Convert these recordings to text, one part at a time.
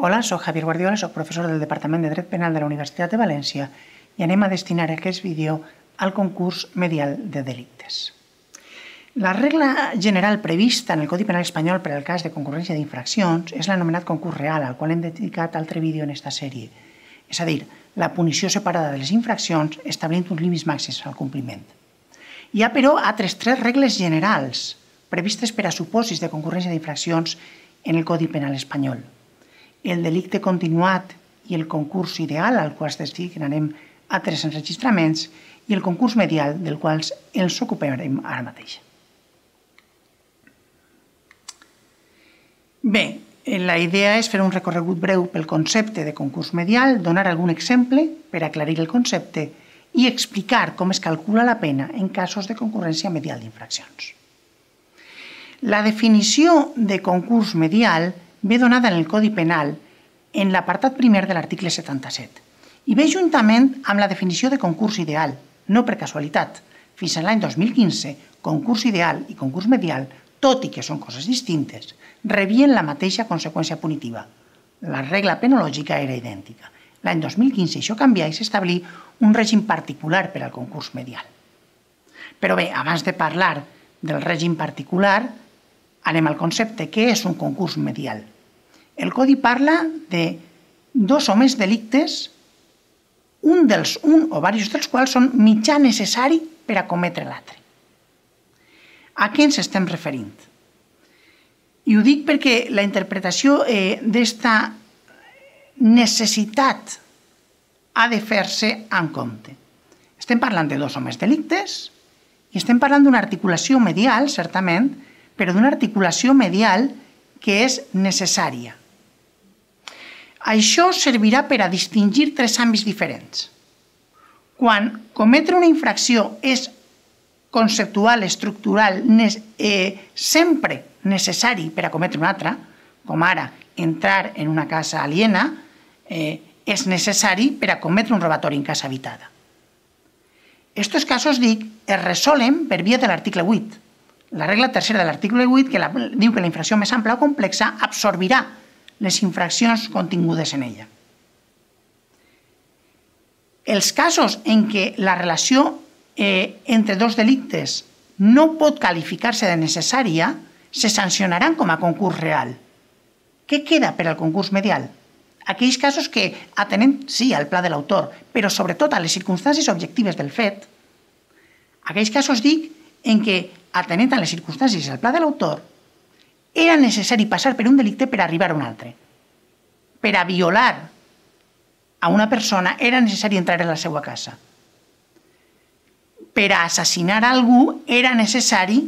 Hola, sóc Javier Guardiola, sóc professor del Departament de Dret Penal de la Universitat de València i anem a destinar aquest vídeo al concurs medial de delictes. La regla general prevista en el Codi Penal espanyol per al cas de concurrència d'infraccions és l'anomenat concurs real, al qual hem dedicat altre vídeo en esta sèrie. És a dir, la punició separada de les infraccions establint uns límits màxims al compliment. Hi ha, però, altres tres regles generals previstes per a supòsits de concurrència d'infraccions en el Codi Penal espanyol el delicte continuat i el concurs ideal, al qual es destinarem altres enregistraments, i el concurs medial, del qual ens ocuparem ara mateix. Bé, la idea és fer un recorregut breu pel concepte de concurs medial, donar algun exemple per aclarir el concepte i explicar com es calcula la pena en casos de concurrència medial d'infraccions. La definició de concurs medial és ve donada en el Codi Penal en l'apartat primer de l'article 77 i ve juntament amb la definició de concurs ideal, no per casualitat. Fins a l'any 2015, concurs ideal i concurs medial, tot i que són coses distintes, rebien la mateixa conseqüència punitiva. La regla penològica era idèntica. L'any 2015 això canvià i s'establí un règim particular per al concurs medial. Però bé, abans de parlar del règim particular, Anem al concepte. Què és un concurs medial? El Codi parla de dos o més delictes, un, dels, un o diversos dels quals són mitjà necessari per a cometre l'altre. A què ens estem referint? I ho dic perquè la interpretació eh, d'esta necessitat ha de fer-se en compte. Estem parlant de dos o més delictes i estem parlant d'una articulació medial, certament, però d'una articulació medial que és necessària. Això servirà per a distingir tres àmbits diferents. Quan cometre una infracció és conceptual, estructural, eh, sempre necessari per a cometre una altra, com ara entrar en una casa aliena, eh, és necessari per a cometre un robatori en casa habitada. Estos casos, dic, es resolen per via de l'article 8, la regla tercera de l'article 8 que la, diu que la infracció més ampla o complexa absorbirà les infraccions contingudes en ella. Els casos en què la relació eh, entre dos delictes no pot qualificar-se de necessària se sancionaran com a concurs real. Què queda per al concurs medial? Aquells casos que atenen, sí, al pla de l'autor, però sobretot a les circumstàncies objectives del fet. Aquells casos, dic, en què atenent a les circumstàncies del pla de l'autor, era necessari passar per un delicte per arribar a un altre. Per a violar a una persona era necessari entrar a la seva casa. Per a assassinar algú era necessari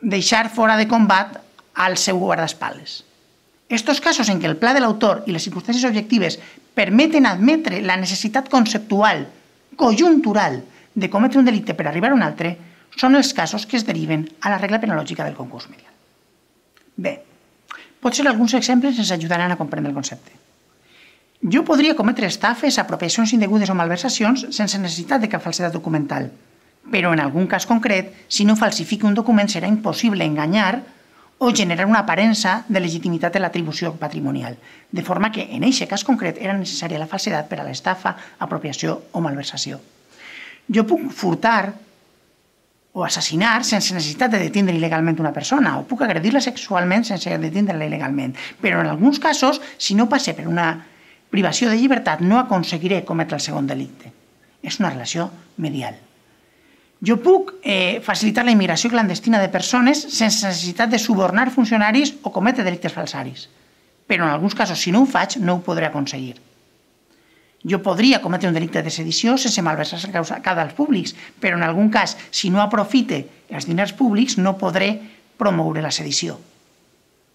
deixar fora de combat al seu guardaespaldes. Estos casos en què el pla de l'autor i les circumstàncies objectives permeten admetre la necessitat conceptual, conjuntural, de cometre un delicte per arribar a un altre, són els casos que es deriven a la regla penològica del concurs medial. Bé, potser alguns exemples ens ajudaran a comprendre el concepte. Jo podria cometre estafes, apropiacions indegudes o malversacions sense necessitat de cap falsedat documental, però en algun cas concret, si no falsifico un document, serà impossible enganyar o generar una aparença de legitimitat de l'atribució patrimonial, de forma que en aquest cas concret era necessària la falsedat per a l'estafa, apropiació o malversació. Jo puc furtar o assassinar sense necessitat de detindre il·legalment una persona, o puc agredir-la sexualment sense detindre-la il·legalment. Però en alguns casos, si no passe per una privació de llibertat, no aconseguiré cometre el segon delicte. És una relació medial. Jo puc eh, facilitar la immigració clandestina de persones sense necessitat de subornar funcionaris o cometre delictes falsaris. Però en alguns casos, si no ho faig, no ho podré aconseguir. Jo podria cometre un delicte de sedició sense malversar la causa cada dels públics, però en algun cas, si no aprofite els diners públics, no podré promoure la sedició.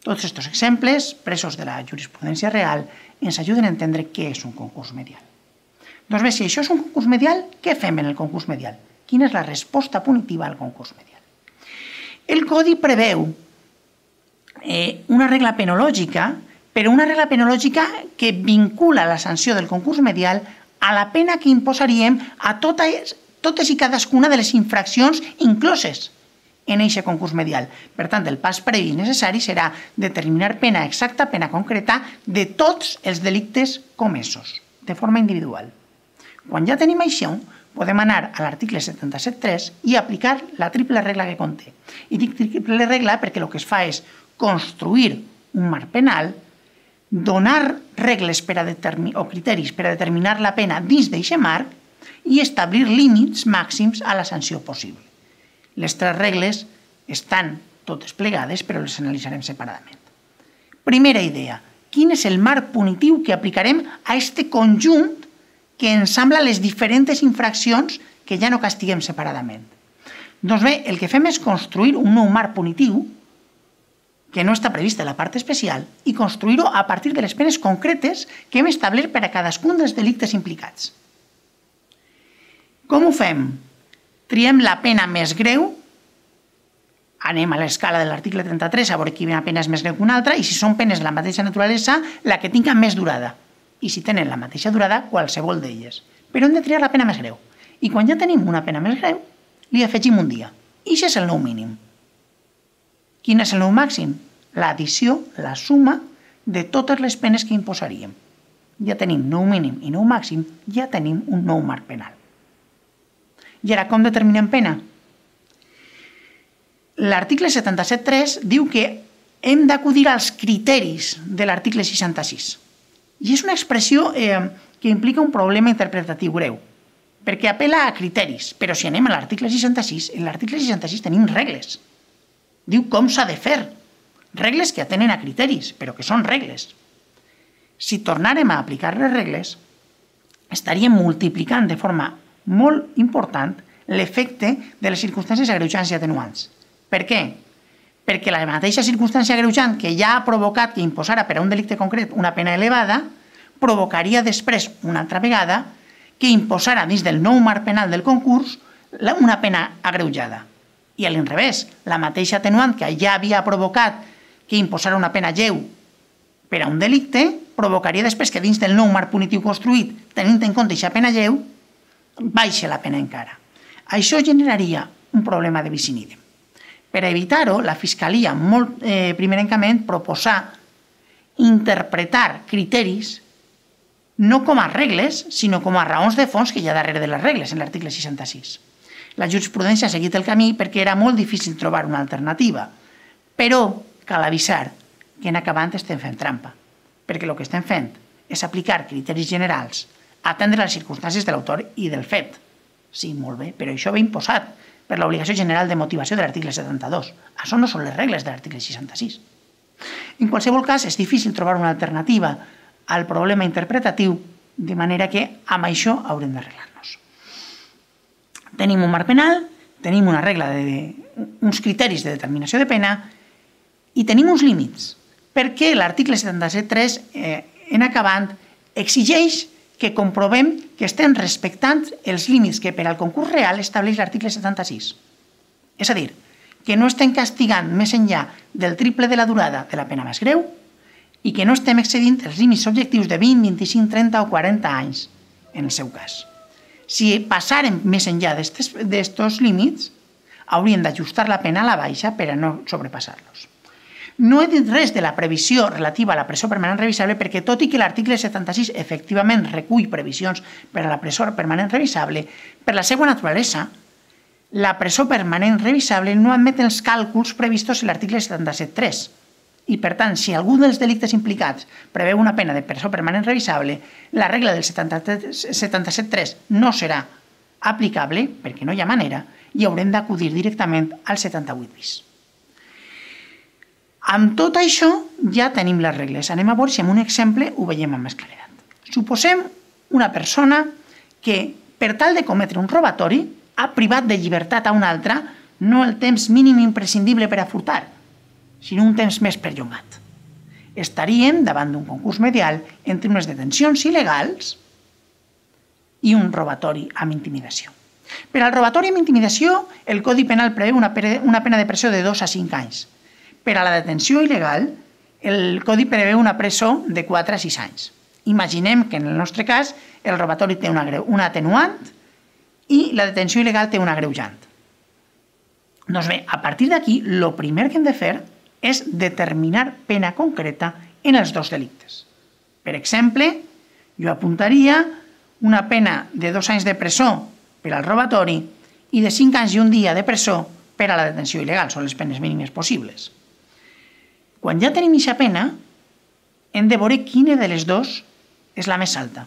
Tots aquests exemples, presos de la jurisprudència real, ens ajuden a entendre què és un concurs medial. Doncs bé, si això és un concurs medial, què fem en el concurs medial? Quina és la resposta punitiva al concurs medial? El Codi preveu eh, una regla penològica però una regla penològica que vincula la sanció del concurs medial a la pena que imposaríem a totes, totes i cadascuna de les infraccions incloses en eixe concurs medial. Per tant, el pas previ necessari serà determinar pena exacta, pena concreta, de tots els delictes comesos, de forma individual. Quan ja tenim això, podem anar a l'article 77.3 i aplicar la triple regla que conté. I dic triple regla perquè el que es fa és construir un marc penal, donar regles per a o criteris per a determinar la pena dins d'aquest marc i establir límits màxims a la sanció possible. Les tres regles estan totes plegades, però les analitzarem separadament. Primera idea. Quin és el marc punitiu que aplicarem a este conjunt que ensambla les diferents infraccions que ja no castiguem separadament? Doncs bé, el que fem és construir un nou marc punitiu que no està previst en la part especial i construir-ho a partir de les penes concretes que hem establert per a cadascun dels delictes implicats. Com ho fem? Triem la pena més greu, anem a l'escala de l'article 33 a veure quina pena és més greu que una altra, i si són penes de la mateixa naturalesa, la que tinga més durada. I si tenen la mateixa durada, qualsevol d'elles. Però hem de triar la pena més greu. I quan ja tenim una pena més greu, li afegim un dia. I això és el nou mínim. Quin és el nou màxim? L'addició, la suma de totes les penes que imposaríem. Ja tenim nou mínim i nou màxim, ja tenim un nou marc penal. I ara, com determinem pena? L'article 77.3 diu que hem d'acudir als criteris de l'article 66. I és una expressió eh, que implica un problema interpretatiu greu, perquè apela a criteris, però si anem a l'article 66, en l'article 66 tenim regles. Diu com s'ha de fer. Regles que atenen a criteris, però que són regles. Si tornàrem a aplicar les regles, estaríem multiplicant de forma molt important l'efecte de les circumstàncies agreujants i atenuants. Per què? Perquè la mateixa circumstància agreujant que ja ha provocat que imposara per a un delicte concret una pena elevada, provocaria després, una altra vegada, que imposara dins del nou marc penal del concurs una pena agreujada. I a l'inrevés, la mateixa atenuant que ja havia provocat que imposara una pena lleu per a un delicte, provocaria després que dins del nou marc punitiu construït, tenint en compte aquesta pena lleu, baixa la pena encara. Això generaria un problema de vicinidem. Per evitar-ho, la Fiscalia, molt eh, primerencament, proposà interpretar criteris no com a regles, sinó com a raons de fons que hi ha darrere de les regles, en l'article 66. La jurisprudència ha seguit el camí perquè era molt difícil trobar una alternativa, però cal avisar que en acabant estem fent trampa, perquè el que estem fent és aplicar criteris generals atendre les circumstàncies de l'autor i del fet. Sí, molt bé, però això ve imposat per l'obligació general de motivació de l'article 72. Això no són les regles de l'article 66. En qualsevol cas, és difícil trobar una alternativa al problema interpretatiu, de manera que amb això haurem d'arreglar-nos. Tenim un marc penal, tenim una regla de, uns criteris de determinació de pena i tenim uns límits, perquè l'article 77.3 eh, en acabant exigeix que comprovem que estem respectant els límits que per al concurs real estableix l'article 76. És a dir, que no estem castigant més enllà del triple de la durada de la pena més greu i que no estem excedint els límits objectius de 20, 25, 30 o 40 anys, en el seu cas. Si passarem més enllà d'aquests límits, hauríem d'ajustar la pena a la baixa per a no sobrepassar-los. No he dit res de la previsió relativa a la presó permanent revisable perquè tot i que l'article 76 efectivament recull previsions per a la presó permanent revisable, per la seva naturalesa, la presó permanent revisable no admet els càlculs previstos en l'article 77.3. I, per tant, si algú dels delictes implicats preveu una pena de presó permanent revisable, la regla del 77.3 no serà aplicable, perquè no hi ha manera, i haurem d'acudir directament al 78 bis. Amb tot això ja tenim les regles. Anem a veure si amb un exemple ho veiem amb més claredat. Suposem una persona que, per tal de cometre un robatori, ha privat de llibertat a una altra no el temps mínim imprescindible per a furtar, sinó un temps més perllongat. Estaríem davant d'un concurs medial entre unes detencions il·legals i un robatori amb intimidació. Per al robatori amb intimidació, el Codi Penal preveu una pena de presó de 2 a 5 anys, per a la detenció il·legal, el Codi preveu una presó de 4 a 6 anys. Imaginem que en el nostre cas el robatori té una, greu, una atenuant i la detenció il·legal té una greujant. Doncs bé, a partir d'aquí, el primer que hem de fer és determinar pena concreta en els dos delictes. Per exemple, jo apuntaria una pena de dos anys de presó per al robatori i de cinc anys i un dia de presó per a la detenció il·legal. Són les penes mínimes possibles. Quan ja tenim aquesta pena, hem de veure quina de les dues és la més alta.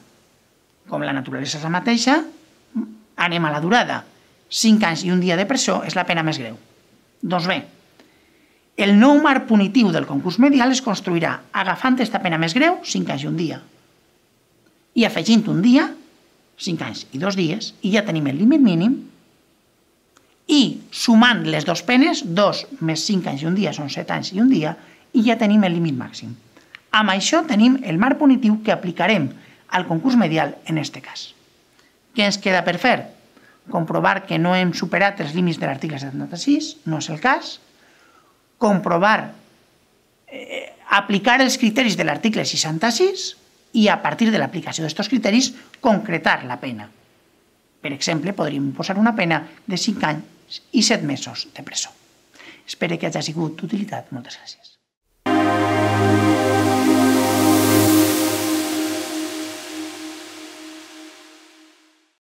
Com la naturalesa és la mateixa, anem a la durada. 5 anys i un dia de presó és la pena més greu. Doncs bé, el nou marc punitiu del concurs medial es construirà agafant esta pena més greu, 5 anys i un dia, i afegint un dia, 5 anys i dos dies, i ja tenim el límit mínim, i sumant les dues penes, 2 més 5 anys i un dia són 7 anys i un dia, i ja tenim el límit màxim. Amb això tenim el marc punitiu que aplicarem al concurs medial en aquest cas. Què ens queda per fer? Comprovar que no hem superat els límits de l'article 76, no és el cas. Comprovar, eh, aplicar els criteris de l'article 66 i a partir de l'aplicació d'aquests criteris concretar la pena. Per exemple, podríem posar una pena de 5 anys i 7 mesos de presó. Espero que hagi sigut d'utilitat. Moltes gràcies.